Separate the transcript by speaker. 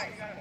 Speaker 1: guys.